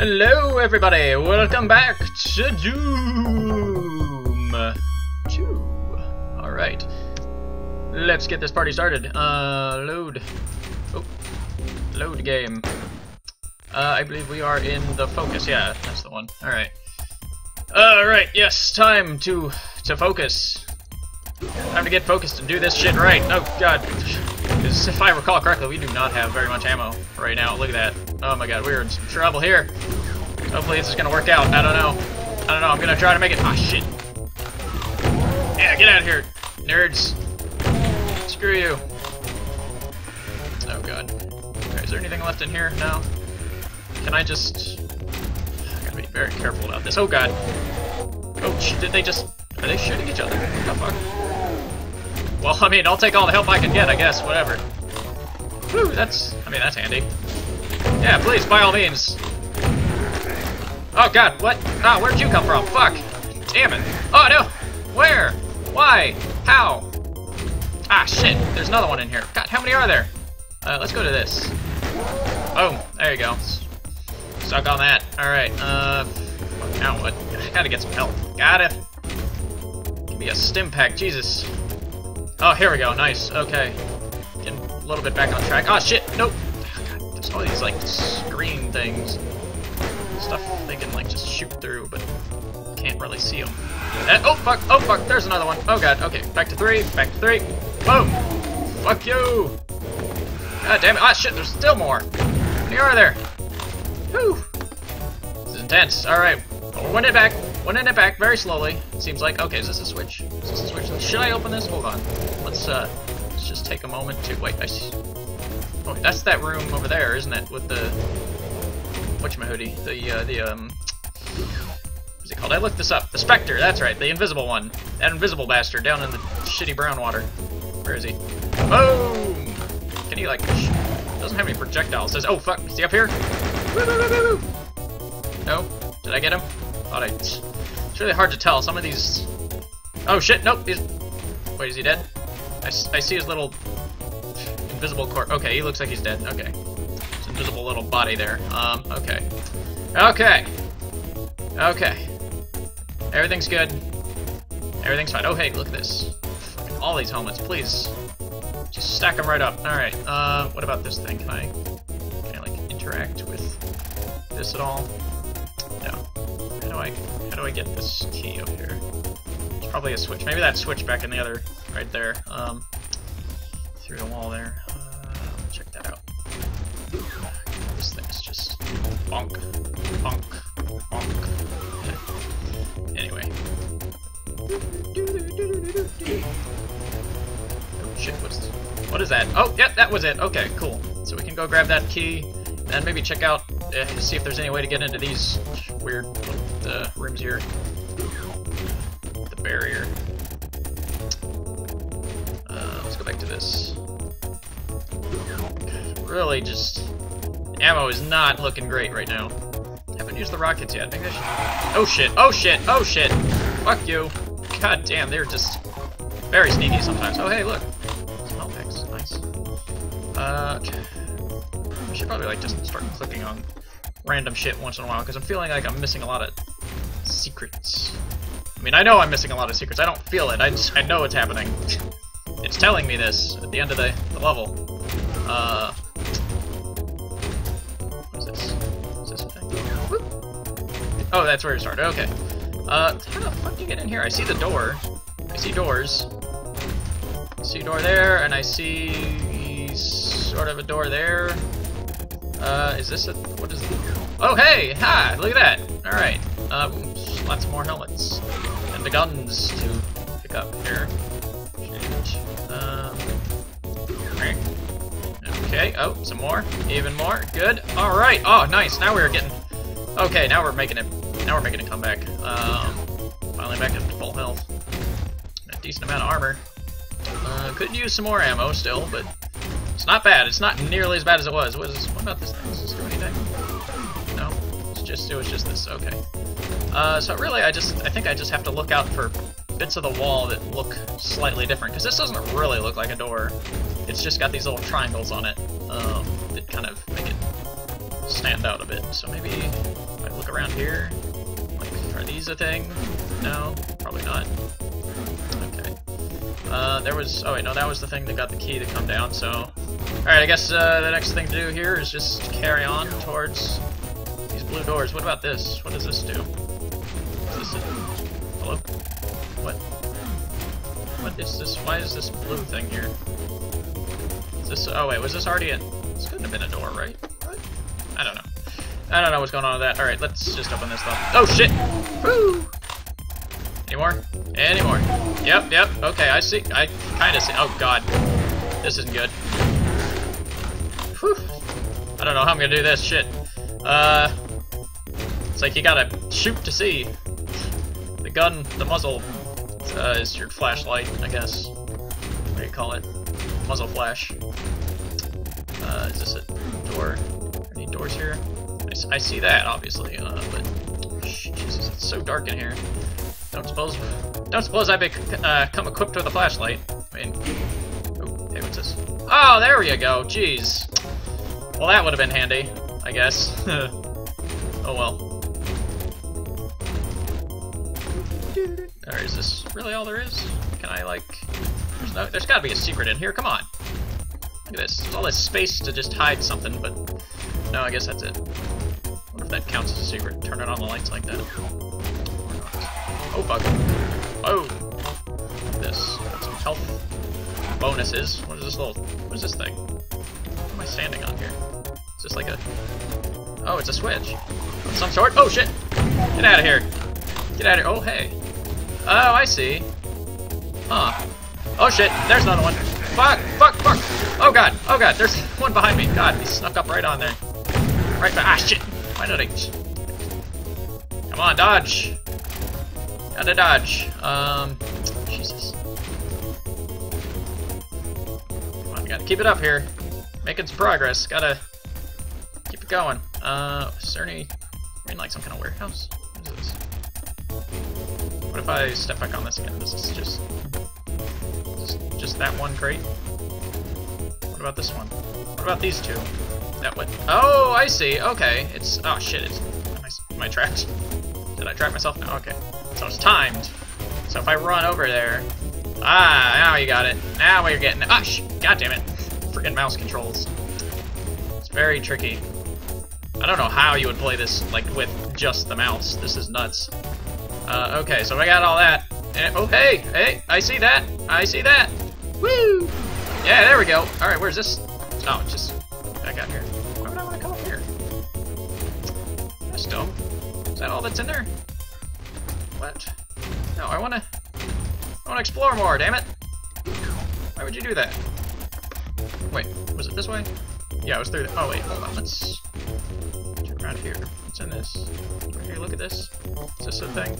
Hello, everybody. Welcome back to Doom 2. All right. Let's get this party started. Uh, load. Oh, load game. Uh, I believe we are in the focus. Yeah, that's the one. All right. All right. Yes, time to to focus. Time to get focused and do this shit right. Oh God. if I recall correctly, we do not have very much ammo right now. Look at that. Oh my god, we're in some trouble here. Hopefully this is gonna work out. I don't know. I don't know. I'm gonna try to make it. Ah, shit. Yeah, get out of here, nerds. Screw you. Oh god. Okay, is there anything left in here? No. Can I just... I gotta be very careful about this. Oh god. Oh, did they just... Are they shooting each other? What the fuck? Well, I mean, I'll take all the help I can get, I guess. Whatever. Whew, that's... I mean, that's handy. Yeah, please, by all means. Oh, God, what? Ah, where'd you come from? Fuck. Damn it. Oh, no. Where? Why? How? Ah, shit. There's another one in here. God, how many are there? Uh, let's go to this. Oh, there you go. Stuck on that. Alright, uh... Now what? I gotta get some help. Got it. Give me a stim pack, Jesus. Oh, here we go. Nice. Okay. Getting a little bit back on track. Oh, shit. Nope. There's all these, like, screen things. Stuff they can, like, just shoot through, but can't really see them. And, oh, fuck. Oh, fuck. There's another one. Oh, God. Okay. Back to three. Back to three. Boom. Fuck you. God damn it. Ah, shit. There's still more. Many are there? Whew. This is intense. All right. One it back. One in it back very slowly. Seems like okay. Is this a switch? Is this a switch? Should I open this? Hold on. Let's uh, let's just take a moment to wait. I see. Oh, that's that room over there, isn't it? With the whatchamahooty? The uh, the um, what's it called? I looked this up. The Spectre. That's right. The invisible one. That invisible bastard down in the shitty brown water. Where is he? Boom! Can he like? Doesn't have any projectiles. Says, oh fuck. Is he up here? No. Did I get him? Thought I. It's really hard to tell. Some of these. Oh shit! Nope. He's. Wait, is he dead? I, I see his little invisible corpse. Okay, he looks like he's dead. Okay, his invisible little body there. Um. Okay. Okay. Okay. Everything's good. Everything's fine. Oh hey, look at this. Fucking all these helmets, please. Just stack them right up. All right. Uh, what about this thing? Can I? Can I like interact with this at all? No. How do I do I get this key up here? It's probably a switch. Maybe that switch back in the other right there. Um through the wall there. Uh, check that out. This thing's just bonk, bonk, bonk. Anyway. Oh shit, what's what is that? Oh, yep, that was it. Okay, cool. So we can go grab that key and maybe check out uh, see if there's any way to get into these weird uh, rooms here. The barrier. Uh, let's go back to this. Really, just ammo is not looking great right now. Haven't used the rockets yet. Maybe I should. Oh shit! Oh shit! Oh shit! Fuck you! God damn, they're just very sneaky sometimes. Oh hey, look. Smell packs. Nice. Uh, I should probably like just start clicking on random shit once in a while because I'm feeling like I'm missing a lot of secrets. I mean, I know I'm missing a lot of secrets. I don't feel it. I just I know it's happening. it's telling me this at the end of the, the level. Uh, this? What's this. Oh, that's where it started. Okay. Uh, how the fuck do you get in here? I see the door. I see doors. I see door there, and I see sort of a door there. Uh, is this a, what is, oh hey, hi, look at that, alright, um, lots more helmets, and the guns to pick up here, um, okay, oh, some more, even more, good, alright, oh, nice, now we're getting, okay, now we're making it, now we're making a comeback, um, finally back up to full health, a decent amount of armor, uh, could use some more ammo still, but it's not bad. It's not nearly as bad as it was. What, is, what about this thing? Does this do anything? Just it was just this. Okay. Uh, so really, I just I think I just have to look out for bits of the wall that look slightly different because this doesn't really look like a door. It's just got these little triangles on it um, that kind of make it stand out a bit. So maybe I look around here. Like, are these a thing? No, probably not. Okay. Uh, there was. Oh wait, no, that was the thing that got the key to come down. So, all right. I guess uh, the next thing to do here is just carry on towards blue doors. What about this? What does this do? Is this a... Hello? What? What is this? Why is this blue thing here? Is this? Oh wait, was this already a? This couldn't have been a door, right? What? I don't know. I don't know what's going on with that. All right, let's just open this stuff. Oh shit! Woo! Any more? Any more? Yep, yep. Okay, I see. I kind of see. Oh god, this isn't good. Whew. I don't know how I'm gonna do this. Shit. Uh, it's like you gotta shoot to see. The gun, the muzzle, uh, is your flashlight, I guess. What do you call it? Muzzle flash. Uh, is this a door? Any doors here? I, I see that, obviously, uh, but Jesus, it's so dark in here. Don't suppose, don't suppose I be uh, come equipped with a flashlight. I mean, oh, hey, what's this? Oh, there you go. Jeez. Well, that would have been handy, I guess. oh well. Is this really all there is? Can I like? There's no. There's got to be a secret in here. Come on. Look at this. There's all this space to just hide something, but no, I guess that's it. What if that counts as a secret? Turn it on the lights like that. Oh fuck. Oh. This. Got some health bonuses. What is this little? What is this thing? What am I standing on here? Is this like a? Oh, it's a switch. Of some sort. Oh shit! Get out of here! Get out of here! Oh hey. Oh, I see. Huh. Oh shit, there's another one. Fuck, fuck, fuck. Oh god, oh god, there's one behind me. God, he snuck up right on there. Right back. Ah shit. Why did I... Come on, dodge. Gotta dodge. Um, Jesus. Come on, gotta keep it up here. Making some progress. Gotta keep it going. Uh, is there any... I mean, like some kind of warehouse? What is this? What if I step back on this again? This is just... Just, just that one crate? What about this one? What about these two? That what? Oh, I see. Okay, it's... Oh, shit. It's... Am I trapped? Did I trap myself? No, okay. So it's timed. So if I run over there... Ah, now you got it. Now we're getting... Ah, sh God damn it. Freaking mouse controls. It's very tricky. I don't know how you would play this, like, with just the mouse. This is nuts. Uh, okay, so I got all that. And, oh, hey, hey, I see that. I see that. Woo! Yeah, there we go. All right, where's this? Oh, just back out here. Why would I want to come up here? That's. Is that all that's in there? What? No, I want to... I want to explore more, damn it! Why would you do that? Wait, was it this way? Yeah, it was through the... Oh, wait, hold on, let's... turn around here. What's in this? Here, look at this. Is this a thing?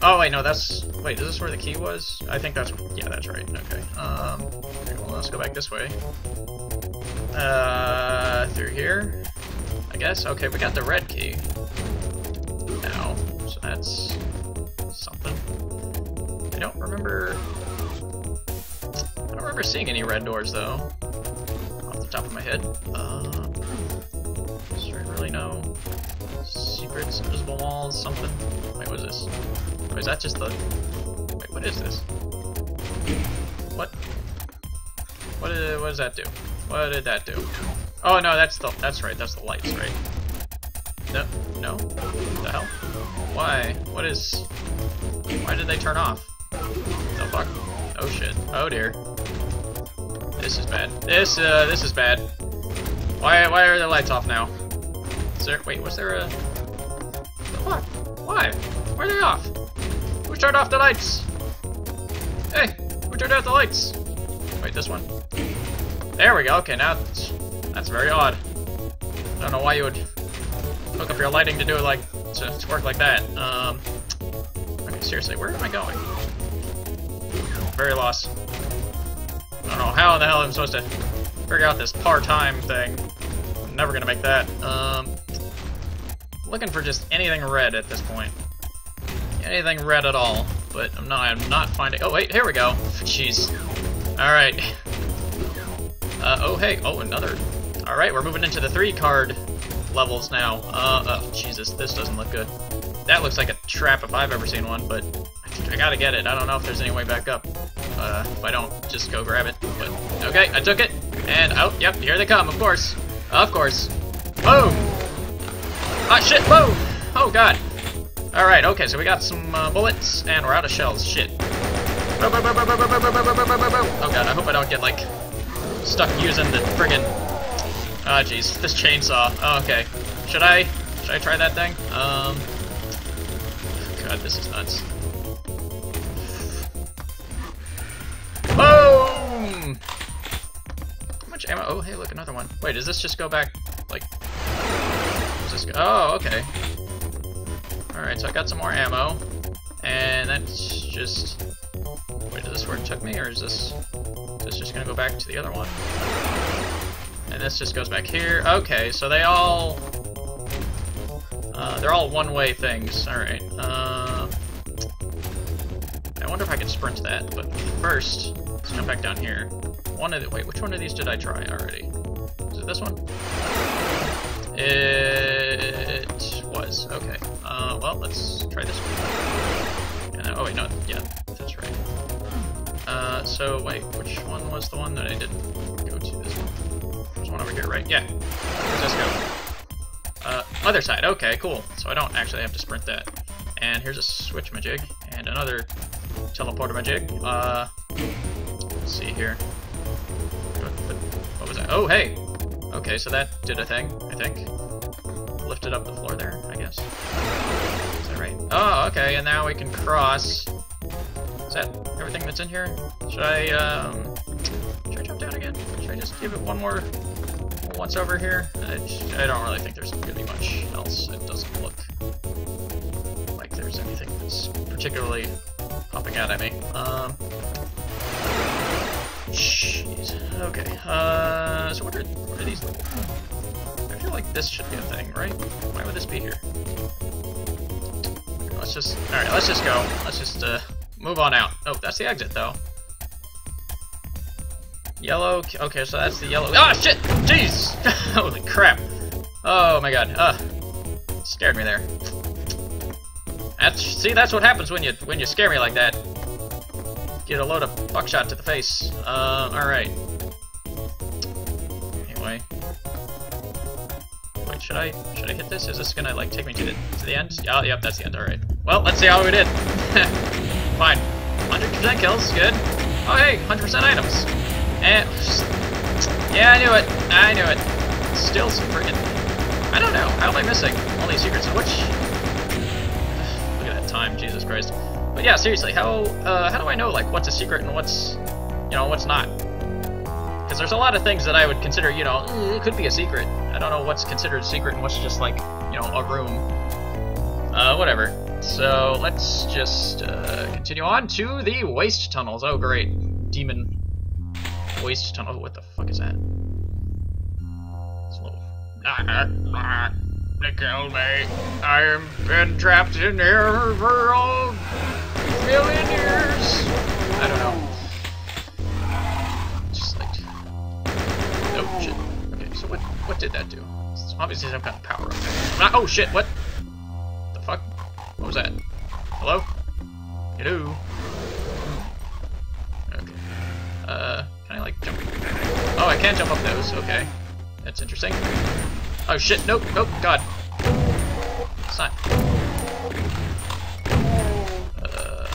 Oh, wait, no, that's... Wait, is this where the key was? I think that's... Yeah, that's right. Okay. Um, okay, well, let's go back this way. Uh, through here? I guess? Okay, we got the red key. Now, so that's... something. I don't remember... I don't remember seeing any red doors, though. Off the top of my head. Uh, really no secrets, invisible walls, something? Wait, what is this? Or is that just the... Wait, what is this? What? What, did, what does that do? What did that do? Oh, no, that's the... That's right, that's the lights, right? No, no? What the hell? Why? What is... Why did they turn off? The fuck? Oh shit. Oh dear. This is bad. This, uh, this is bad. Why, why are the lights off now? Is there... Wait, was there a... What? Why? Why are they off? Who turned off the lights? Hey, who turned off the lights? Wait, this one. There we go. Okay, now that's, that's very odd. I don't know why you would hook up your lighting to do it like to, to work like that. Um. Okay, seriously, where am I going? Very lost. I don't know how the hell I'm supposed to figure out this par time thing. I'm never gonna make that. Um. Looking for just anything red at this point anything red at all, but I'm not I'm not finding oh wait, here we go. Jeez. Alright. Uh oh hey, oh another. Alright, we're moving into the three card levels now. Uh, oh, Jesus, this doesn't look good. That looks like a trap if I've ever seen one, but I gotta get it. I don't know if there's any way back up. Uh, if I don't, just go grab it. But, okay, I took it, and, oh, yep, here they come, of course. Of course. Boom! Ah, shit, whoa! Oh, God. Alright, okay, so we got some uh, bullets, and we're out of shells. Shit. Oh god, I hope I don't get, like, stuck using the friggin' Ah, oh, jeez. This chainsaw. Oh, okay. Should I... Should I try that thing? Um... God, this is nuts. Boom! How much ammo? Oh, hey, look, another one. Wait, does this just go back, like... This. Oh, okay. Alright, so I got some more ammo. And that's just... Wait, is this where it took me, or is this... Is this just gonna go back to the other one? And this just goes back here. Okay, so they all... Uh, they're all one-way things. Alright. Uh, I wonder if I can sprint that, but first, let's come back down here. One of the... Wait, which one of these did I try already? Is it this one? It was. Okay. Uh, well, let's try this one. Uh, oh, wait, no. Yeah, that's right. Uh, so, wait, which one was the one that I didn't go to? This one? There's one over here, right? Yeah. Where's this go? Uh, other side. Okay, cool. So I don't actually have to sprint that. And here's a switch majig, and another teleporter majig. Uh, let's see here. What was that? Oh, hey! Okay, so that did a thing, I think. Lifted up the floor there, I guess. Is that right? Oh, okay, and now we can cross. Is that everything that's in here? Should I, um... Should I jump down again? Should I just give it one more what's over here. I, I don't really think there's really much else. It doesn't look like there's anything that's particularly popping out at me. Um, jeez. Okay. Uh, so what are what are these? Feel like this should be a thing, right? Why would this be here? Let's just. All right. Let's just go. Let's just uh, move on out. Oh, that's the exit, though. Yellow, okay, so that's the yellow. Ah, shit! Jeez! Holy crap! Oh my god, uh, scared me there. That's, see, that's what happens when you when you scare me like that. Get a load of buckshot to the face. Uh, alright. Should I should I hit this? Is this gonna like take me to the to the end? Oh, yep, that's the end. Alright. Well, let's see how we did. Fine. 100% kills, good. Oh hey, 100% items. Eh. Yeah, I knew it. I knew it. Still some freaking... I don't know. How am I missing all these secrets? Which... Look at that time. Jesus Christ. But yeah, seriously, how uh, how do I know like what's a secret and what's you know what's not? Because there's a lot of things that I would consider you know mm, it could be a secret. I don't know what's considered secret and what's just like you know a room. Uh, whatever. So let's just uh, continue on to the waste tunnels. Oh great, demon waste tunnel. What the fuck is that? It's a little. They killed me. I have been trapped in here for a million years. I don't know. What? Did that do? It's obviously some kind of power up there. oh shit! What? The fuck? What was that? Hello? Hello? Okay. Uh. Can I, like, jump? Oh, I can jump up those. Okay. That's interesting. Oh, shit. Nope. Nope. God. It's not... Uh,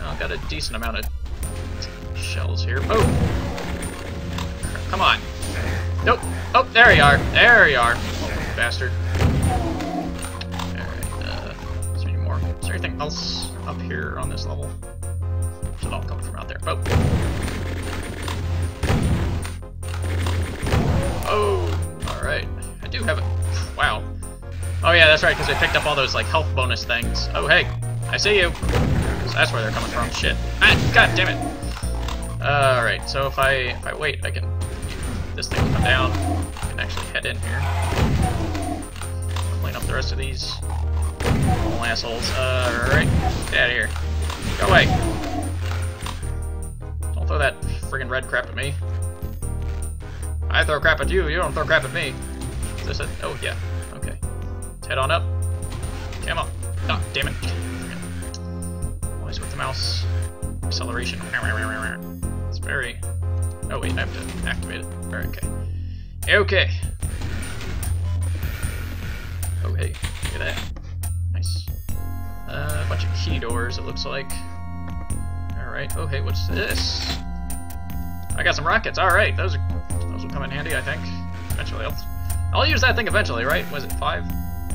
I got a decent amount of shells here. Oh! Come on. Nope. Oh, there you are. There you are. Bastard. Alright, uh, is there any more? Is there anything else up here on this level? Should all come from out there. Oh. Oh, alright. I do have it. Wow. Oh yeah, that's right, because I picked up all those like health bonus things. Oh hey, I see you. So that's where they're coming from. Shit. Ah, god damn it. Alright, so if I if I wait, I can this thing come down. I can actually head in here. Clean up the rest of these little assholes. Uh, Alright. Get out of here. Go away. Don't throw that friggin' red crap at me. I throw crap at you, you don't throw crap at me. Is this it? Oh, yeah. Okay. Let's head on up. Come on. Oh, ah, damn it. Always with the mouse. Acceleration. It's very... Oh, wait, I have to activate it. Alright, okay. Okay. Oh, hey. Look at that. Nice. Uh, a bunch of key doors, it looks like. Alright. Oh, hey, what's this? I got some rockets. Alright, those are, those will come in handy, I think. Eventually, I'll, I'll use that thing eventually, right? Was it five?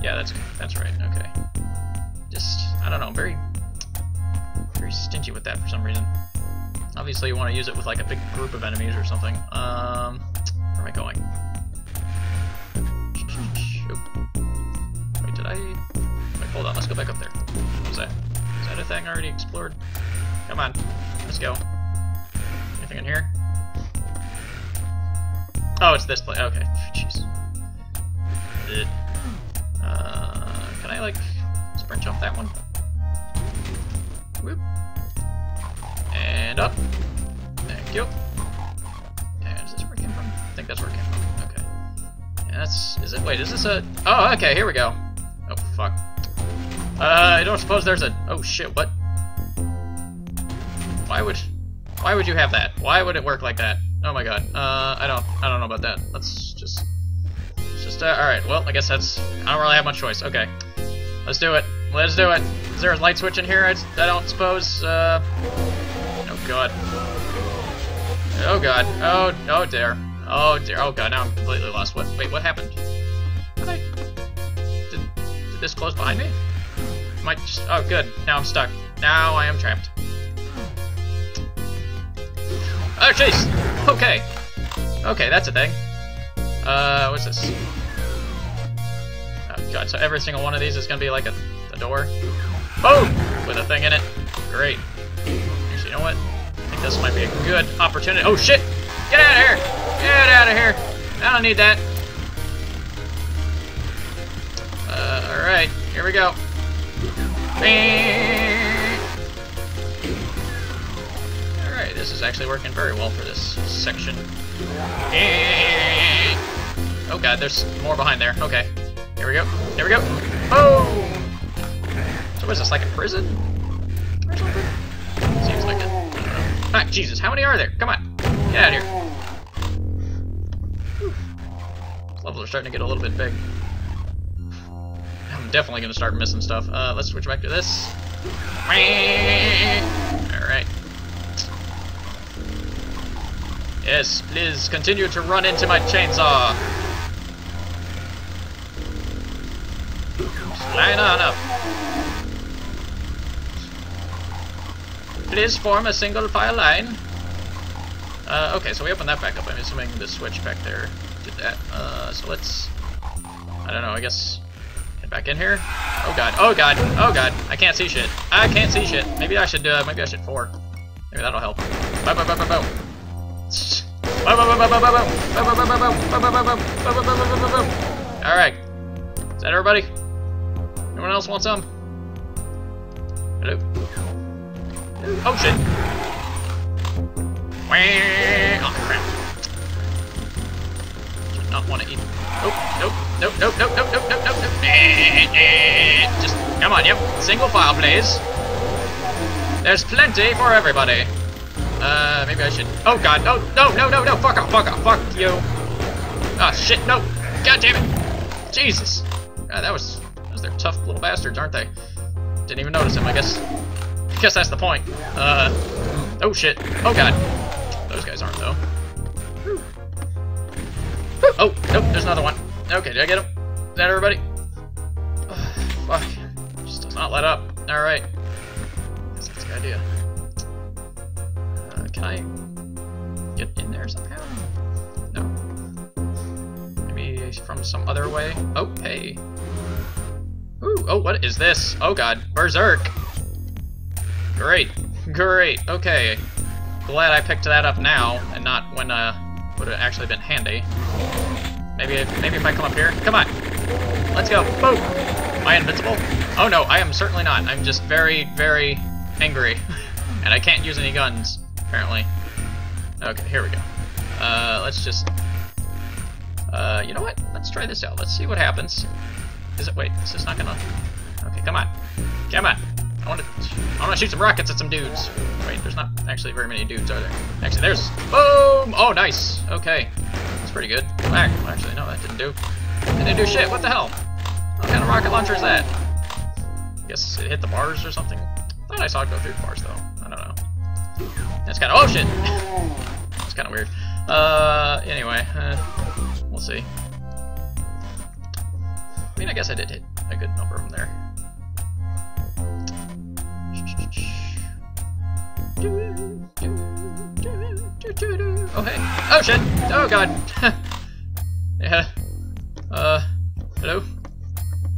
Yeah, that's that's right. Okay. Just, I don't know, very, very stingy with that for some reason. Obviously, you want to use it with like a big group of enemies or something. Um, where am I going? Wait, did I? Wait, hold on. Let's go back up there. What was that? Is that a thing already explored? Come on, let's go. Anything in here? Oh, it's this place. Okay, jeez. Uh, can I like sprint jump that one? Whoop. And up. Thank you. And is this where it came from? I think that's where it came from. Okay. That's. Is it? Wait, is this a? Oh, okay. Here we go. Oh fuck. Uh, I don't suppose there's a. Oh shit. What? Why would? Why would you have that? Why would it work like that? Oh my god. Uh, I don't. I don't know about that. Let's just. Let's just. Uh, all right. Well, I guess that's. I don't really have much choice. Okay. Let's do it. Let's do it. Is there a light switch in here? I, I don't suppose. Uh. God. Oh god. Oh. Oh dear. Oh dear. Oh god. Now I'm completely lost. What? Wait. What happened? Did I? Did, did this close behind me? Might just. Oh good. Now I'm stuck. Now I am trapped. Oh jeez. Okay. Okay, that's a thing. Uh, what's this? Oh god, so every single one of these is gonna be like a, a door? Boom! With a thing in it. Great. Actually, you know what? This might be a good opportunity. Oh shit! Get out of here! Get out of here! I don't need that. Uh, alright, here we go. Alright, this is actually working very well for this section. Oh god, there's more behind there. Okay. Here we go. Here we go. Oh! So what is this, like a prison? Ah, Jesus, how many are there? Come on. Get out of here. Levels are starting to get a little bit big. I'm definitely gonna start missing stuff. Uh, let's switch back to this. Alright. Yes, please continue to run into my chainsaw. Line on up. Please form a single file line. Uh, okay, so we open that back up. I'm assuming the switch back there did that. Uh, so let's... I don't know, I guess... Get back in here. Oh god, oh god, oh god. I can't see shit. I can't see shit. Maybe I should, uh, maybe I should four. Maybe that'll help. Bow, bow, bow, bow, bow. Alright. Is that everybody? Anyone else want some? Oh shit! Oh crap. Should not want to eat. Nope, nope, nope, nope, nope, nope, nope, nope, nope, nope. Just, come on, yep. Single file, please. There's plenty for everybody. Uh, maybe I should. Oh god, no, no, no, no, no, fuck off, fuck off, fuck you. Oh shit, no. God damn it. Jesus. God, that was, that was their tough little bastards, aren't they? Didn't even notice him, I guess. Guess that's the point. Uh, oh shit. Oh god. Those guys aren't, though. Oh, nope, there's another one. Okay, did I get him? Is that everybody? Oh, fuck. Just does not let up. Alright. That's the idea. Uh, can I get in there somehow? No. Maybe from some other way? Oh, hey. Ooh, oh, what is this? Oh god, Berserk. Great, great, okay. Glad I picked that up now, and not when, uh, would have actually been handy. Maybe, if, maybe if I come up here? Come on! Let's go, boom! Am I invincible? Oh no, I am certainly not. I'm just very, very angry. and I can't use any guns, apparently. Okay, here we go. Uh, let's just Uh, you know what? Let's try this out. Let's see what happens. Is it? Wait, is this not gonna? Okay, come on, come on. I want to. I want to shoot some rockets at some dudes. Wait, there's not actually very many dudes, are there? Actually, there's. Boom! Oh, nice. Okay, that's pretty good. Actually, no, that didn't do. Didn't do shit. What the hell? What kind of rocket launcher is that? I guess it hit the bars or something. I thought I saw it go through the bars though. I don't know. That's kind of. Oh shit! It's kind of weird. Uh, anyway, uh, we'll see. I mean, I guess I did hit a good number of them there. Oh hey! Oh shit! Oh god! yeah. Uh, hello?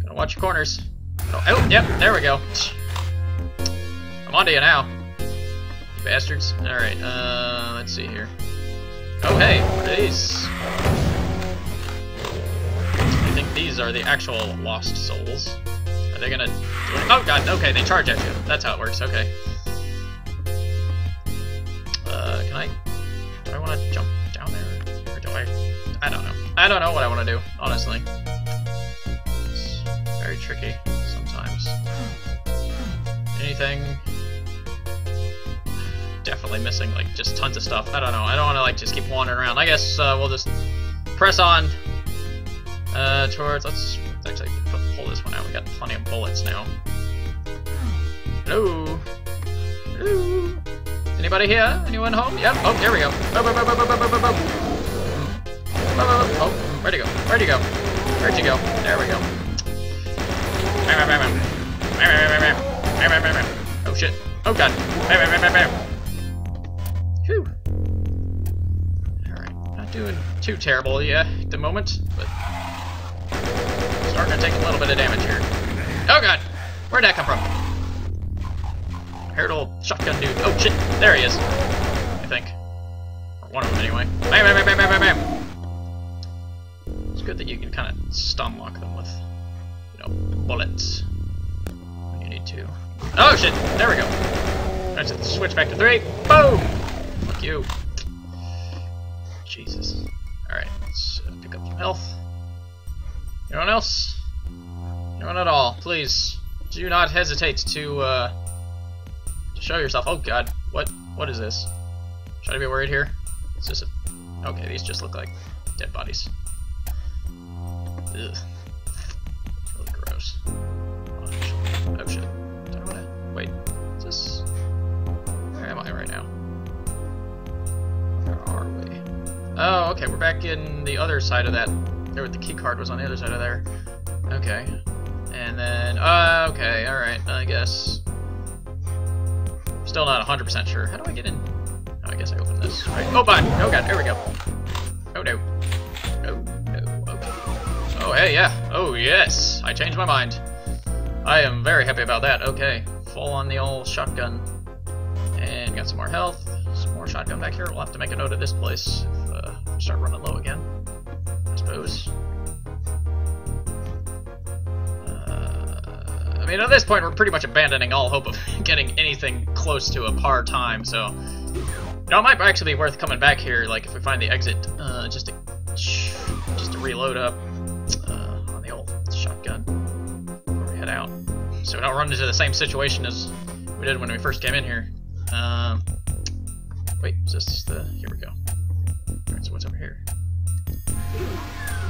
Gotta watch your corners. Oh, oh, yep, there we go. I'm on to you now. You bastards. Alright, uh, let's see here. Oh hey, what are these? I think these are the actual lost souls. Are they gonna? Oh god, okay, they charge at you. That's how it works, okay. I don't know what I want to do, honestly. It's very tricky sometimes. Anything definitely missing like just tons of stuff. I don't know. I don't want to like just keep wandering around. I guess uh, we'll just press on uh, towards. Let's, actually pull this one out. We got plenty of bullets now. Hello. Hello. Anybody here? Anyone home? Yep. Oh, there we go. Where'd he go? Where'd he go? Where'd you go? There we go. Oh shit. Oh god. Whew. Alright, not doing too terrible yet at the moment, but starting to take a little bit of damage here. Oh god! Where'd that come from? Heard a shotgun dude. Oh shit! There he is. I think. Or one of them anyway. Bam bam bam bam bam bam! It's good that you can kind of stun lock them with, you know, bullets when you need to. Oh shit! There we go. Let's switch back to three. Boom! Fuck you. Jesus. Alright, let's uh, pick up some health. Anyone else? Anyone at all? Please, do not hesitate to, uh, to show yourself. Oh god, what? What is this? Should I be worried here? Is this a... Okay, these just look like dead bodies. Ugh. Really gross. Oh shit. Do I wanna... Wait, is this... Where am I right now? Where are we? Oh, okay, we're back in the other side of that. There, the key card was on the other side of there. Okay. And then, uh, okay, alright, I guess. Still not 100% sure. How do I get in? Oh, I guess I open this, right? Oh, bye! Oh god, there we go. Oh no. Oh, hey, yeah. Oh, yes! I changed my mind. I am very happy about that. Okay. Full on the old shotgun. And got some more health. Some more shotgun back here. We'll have to make a note of this place if uh, we start running low again. I suppose. Uh, I mean, at this point, we're pretty much abandoning all hope of getting anything close to a par time, so... You know, it might actually be worth coming back here, like, if we find the exit, uh, just to... just to reload up before we head out. So we don't run into the same situation as we did when we first came in here. Um, wait, is this the... here we go. Alright, so what's over here?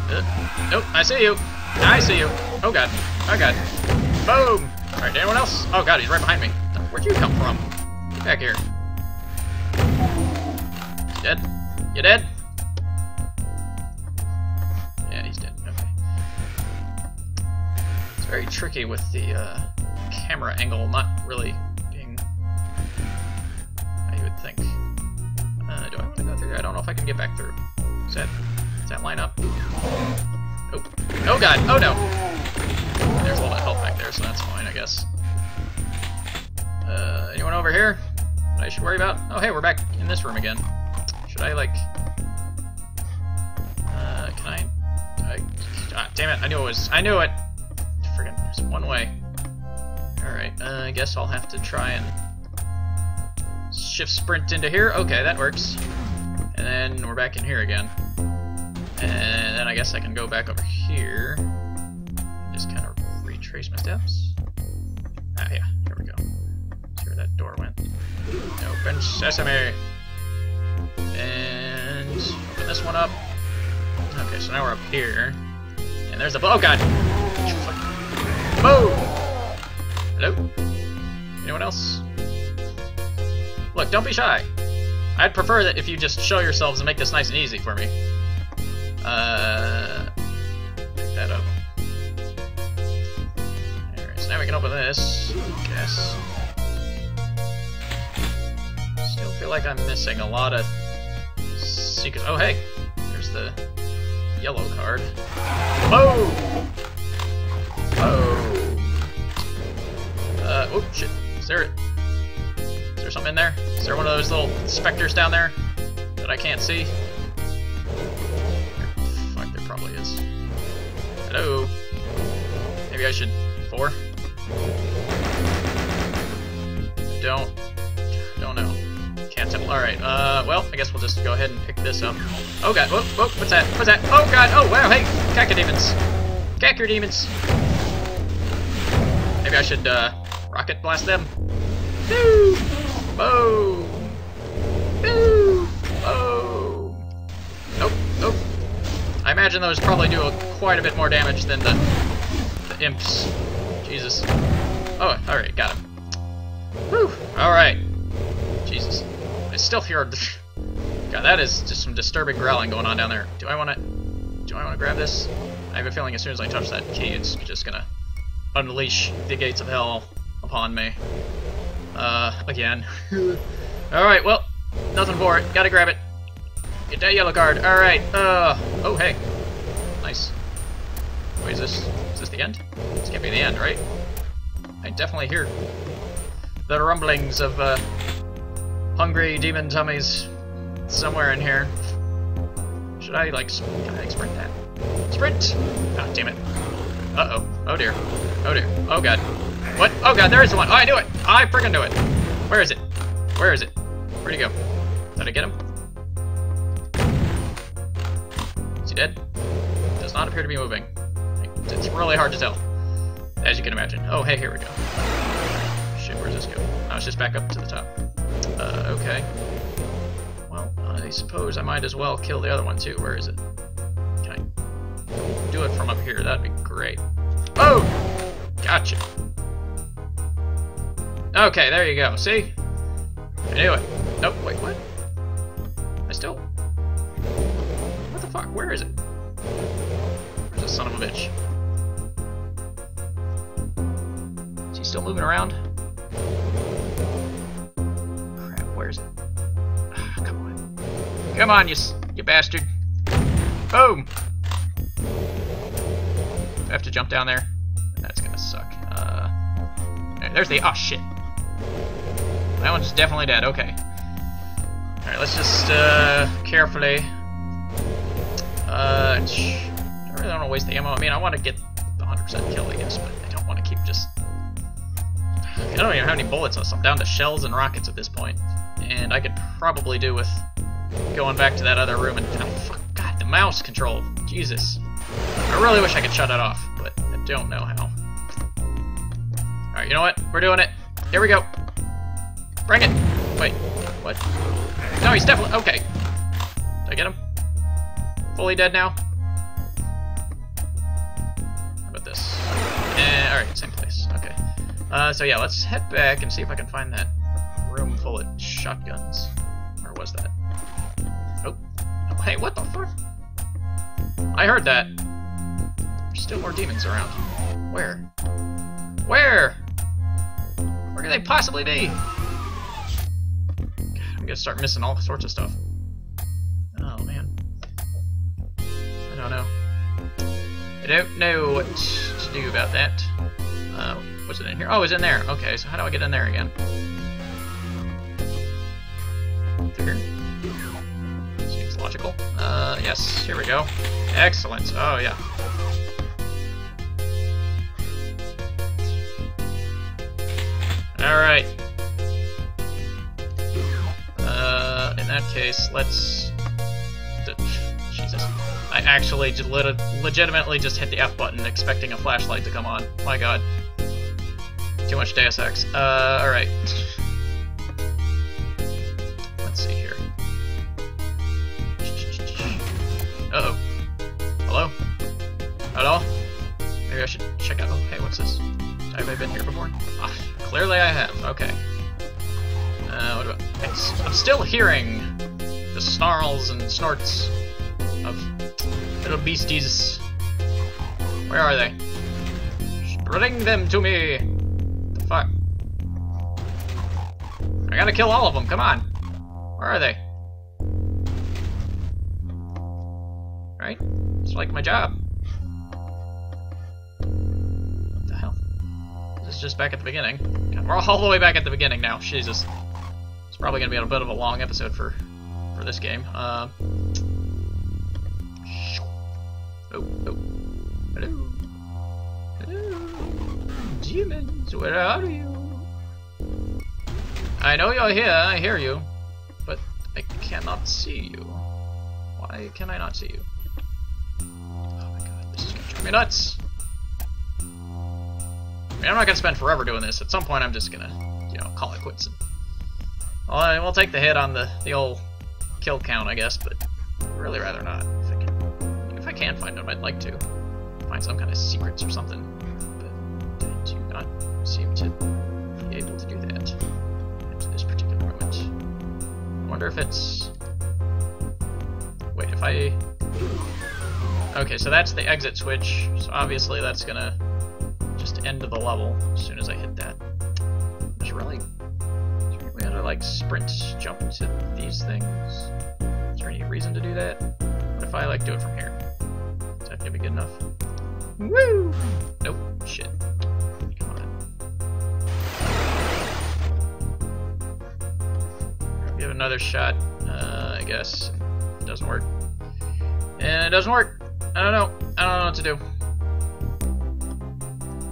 Uh, nope, I see you. I see you. Oh god. Oh god. Boom! Alright, anyone else? Oh god, he's right behind me. Where'd you come from? Get back here. You dead? You dead? Tricky with the uh, camera angle not really being how you would think. Uh, do I want to go through? I don't know if I can get back through. Is that that line up? Oh. Oh god. Oh no. There's a little bit of health back there, so that's fine, I guess. Uh, anyone over here I should worry about? Oh hey, we're back in this room again. Should I like... Uh, can I... I God damn it, I knew it was... I knew it! There's one way. Alright, uh, I guess I'll have to try and... Shift sprint into here. Okay, that works. And then we're back in here again. And then I guess I can go back over here. Just kind of retrace my steps. Ah, yeah, here we go. See where that door went. Open sesame! And open this one up. Okay, so now we're up here. And there's a- oh god! Hello? Anyone else? Look, don't be shy. I'd prefer that if you just show yourselves and make this nice and easy for me. Uh, pick that up. Alright, so now we can open this, I guess. Still feel like I'm missing a lot of secrets. Oh, hey! There's the yellow card. Oh! Uh, oh, shit. Is there, is there something in there? Is there one of those little specters down there that I can't see? Fuck, there probably is. Hello? Maybe I should... Four? Don't... Don't know. Can't tell. Alright, uh, well, I guess we'll just go ahead and pick this up. Oh god, whoa, whoa, what's that? What's that? Oh god, oh wow, hey! Cacodemons! Cacodemons! Maybe I should, uh, rocket blast them? Boo! Boom! Boo! Boom! Nope, nope. I imagine those probably do a, quite a bit more damage than the, the imps. Jesus. Oh, alright, got him. Whew, alright. Jesus. I still hear... God, that is just some disturbing growling going on down there. Do I want to... Do I want to grab this? I have a feeling as soon as I touch that key, it's just gonna unleash the gates of hell upon me. Uh, again. Alright, well, nothing for it. Gotta grab it. Get that yellow card. Alright, uh, oh, hey. Nice. Wait, is this, is this the end? This can't be the end, right? I definitely hear the rumblings of, uh, hungry demon tummies somewhere in here. Should I, like, can I sprint that? Sprint! Ah, damn it. Uh-oh. Oh, dear. Oh, dear. Oh, God. What? Oh, God, there is one. Oh, I knew it! I freaking knew it! Where is it? Where is it? Where'd he go? Did I get him? Is he dead? Does not appear to be moving. It's really hard to tell, as you can imagine. Oh, hey, here we go. Shit, where's this go? Oh, it's just back up to the top. Uh, okay. Well, I suppose I might as well kill the other one, too. Where is it? Can I do it from up here? That'd be great. Oh! Gotcha. Okay, there you go. See? It. Nope, wait, what? I still... What the fuck? Where is it? Where's this son of a bitch? Is he still moving around? Crap, where is it? Ah, come on. Come on, you, you bastard. Boom! I have to jump down there? That's gonna suck. Uh, there's the... Oh, shit. That one's definitely dead. Okay. Alright, let's just, uh, carefully... Uh, I really don't want to waste the ammo. I mean, I want to get the 100% kill, I guess, but I don't want to keep just... I don't even have any bullets, so I'm down to shells and rockets at this point. And I could probably do with going back to that other room and... Oh, fuck, God, the mouse control. Jesus. I really wish I could shut it off, but I don't know how. Alright, you know what? We're doing it. Here we go. Bring it. Wait, what? No, he's definitely... Okay. Did I get him? Fully dead now? How about this? Eh, alright, same place. Okay. Uh, so yeah, let's head back and see if I can find that room full of shotguns. Where was that? Oh. oh hey, what the fuck? I heard that. There's still more demons around. Where? Where? Where could they possibly be? I'm gonna start missing all sorts of stuff. Oh, man. I don't know. I don't know what to do about that. Uh, what's it in here? Oh, it's in there. Okay, so how do I get in there again? Through here? Seems logical. Uh, yes, here we go. Excellent. Oh, yeah. Alright. In that case, let's... Jesus. I actually legitimately just hit the F button expecting a flashlight to come on. My god. Too much Deus Ex. Uh, alright. Let's see here. Uh-oh. Hello? Hello? Maybe I should check out... Oh, hey, what's this? Have I been here before? Ah, clearly I have. Okay. About... I'm still hearing the snarls and snorts of little beasties. Where are they? Bring them to me! The fuck? I gotta kill all of them, come on! Where are they? Right? It's like my job. What the hell? This is just back at the beginning. We're all the way back at the beginning now. Jesus. It's probably gonna be a bit of a long episode for for this game. Uh, oh, oh. Hello. Hello. Demons, where are you? I know you're here, I hear you. But I cannot see you. Why can I not see you? Oh my god, this is gonna drive me nuts! I mean, I'm not gonna spend forever doing this. At some point, I'm just gonna, you know, call it quits. And, well, I will take the hit on the, the old kill count, I guess, but really rather not. If I can, if I can find them, I'd like to find some kind of secrets or something, but I do not seem to be able to do that at this particular moment. I wonder if it's... Wait, if I... Okay, so that's the exit switch, so obviously that's gonna just end the level as soon as I hit that. There's really like sprint jump to these things. Is there any reason to do that? What if I like do it from here? Is that gonna be good enough? Woo! Nope. Shit. Come on. Give another shot, uh, I guess. It doesn't work. And it doesn't work. I don't know. I don't know what to do.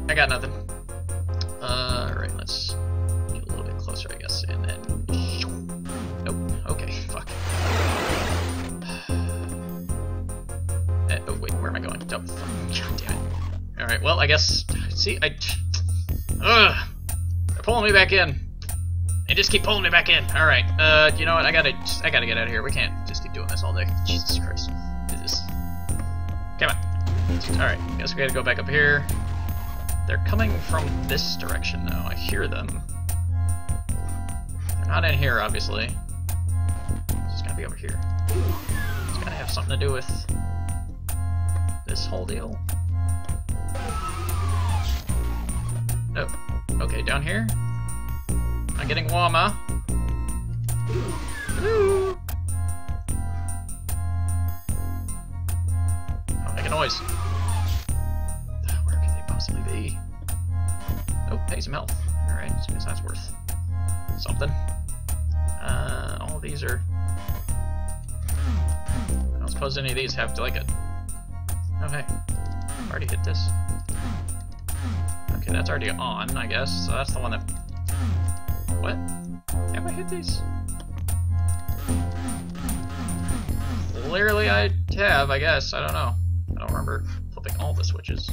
I got nothing. Uh, God damn it. Alright, well, I guess... See, I... Ugh! They're pulling me back in. They just keep pulling me back in. Alright, uh, you know what? I gotta, I gotta get out of here. We can't just keep doing this all day. Jesus Christ. This? Come on. Alright, guess we gotta go back up here. They're coming from this direction now. I hear them. They're not in here, obviously. It's gotta be over here. It's gotta have something to do with this whole deal. Nope. Okay, down here. I'm getting warmer. Ooh. Make a noise. Where could they possibly be? Oh, pay some health. Alright, so I guess that's worth something. Uh, all these are... I don't suppose any of these have to like a... Hey. I've already hit this. Okay, that's already on, I guess. So that's the one that... What? Have I hit these? Clearly I have, I guess. I don't know. I don't remember flipping all the switches.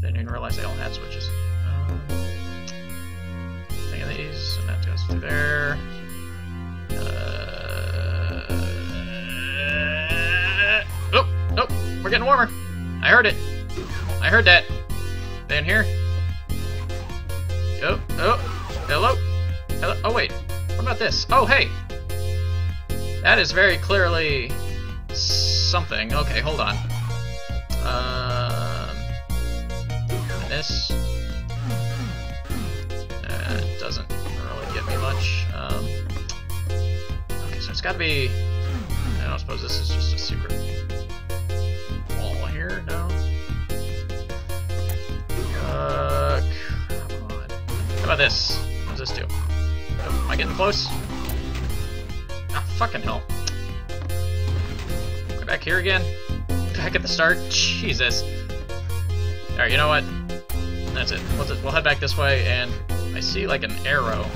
Didn't even realize they all had switches. Um, of these, and that goes through there. Getting warmer. I heard it. I heard that. They in here? Oh, oh, hello? Hello? Oh, wait. What about this? Oh, hey! That is very clearly something. Okay, hold on. Um, this doesn't really give me much. Um, okay, so it's got to be. I don't suppose this is just a secret about this? What does this do? Am I getting close? Ah, fucking hell. Back here again? Back at the start? Jesus. Alright, you know what? That's it. We'll, we'll head back this way, and I see like an arrow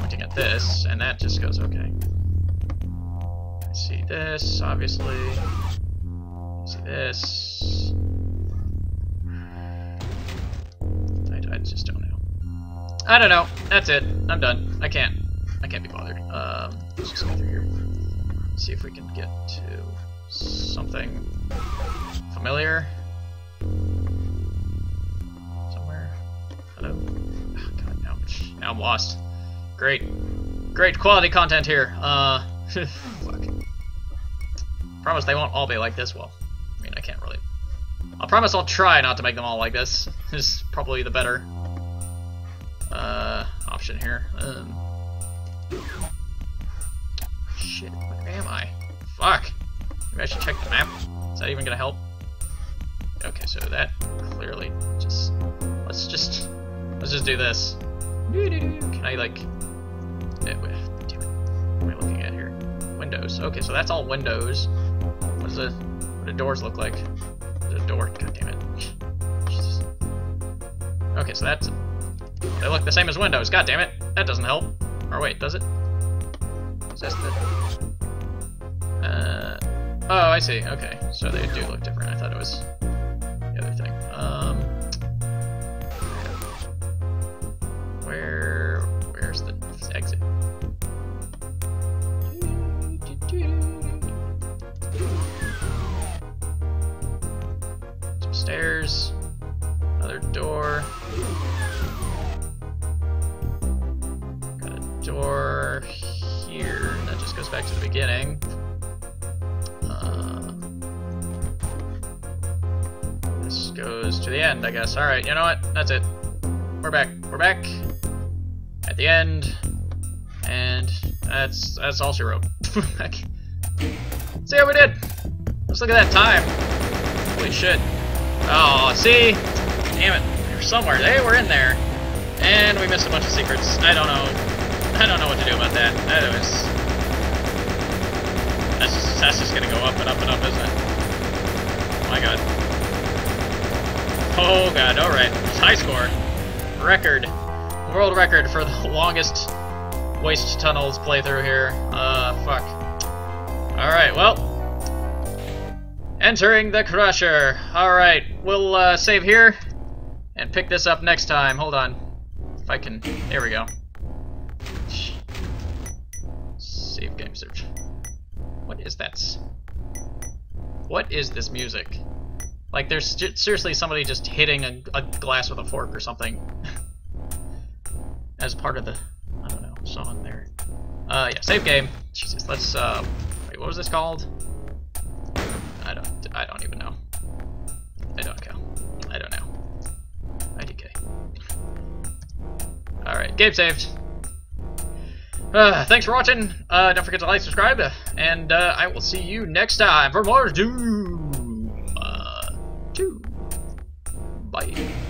pointing at this, and that just goes, okay. I see this, obviously. I See this. I, I just don't know. I don't know. That's it. I'm done. I can't. I can't be bothered. Um, let's just go through here. See if we can get to something familiar. Somewhere. Hello. Oh, God, now, now I'm lost. Great. Great quality content here. Uh, fuck. Promise they won't all be like this. Well, I mean, I can't really. I'll promise I'll try not to make them all like this. This is probably the better uh, option here. Um, shit, where am I? Fuck. Maybe I should check the map. Is that even gonna help? Okay, so that clearly just let's just let's just do this. Can I like? Eh, damn it. What am I looking at here? Windows. Okay, so that's all windows. What does the what do doors look like? The door. God damn it. Jesus. Okay, so that's they look the same as windows. God damn it. That doesn't help. Or wait, does it? Is this the uh Oh, I see. Okay, so they do look different. I thought it was I guess. Alright, you know what? That's it. We're back. We're back. At the end. And that's that's all she wrote. see how we did? Let's look at that time. Holy shit. Oh, see? Damn it. They were somewhere. They were in there. And we missed a bunch of secrets. I don't know. I don't know what to do about that. That was that's just, that's just gonna go up and up and up, isn't it? Oh my god. Oh god, alright. High score. Record. World record for the longest Waste Tunnels playthrough here. Uh, fuck. Alright, well. Entering the Crusher. Alright, we'll uh, save here and pick this up next time. Hold on. If I can. There we go. Save game search. What is that? What is this music? Like, there's seriously somebody just hitting a, a, glass with a fork or something. As part of the, I don't know, song there. Uh, yeah, save game. Jesus, let's, uh, wait, what was this called? I don't, I don't even know. I don't know. I don't know. IDK. Alright, game saved. Uh, thanks for watching. Uh, don't forget to like, subscribe, and uh, I will see you next time for more Doom Bye.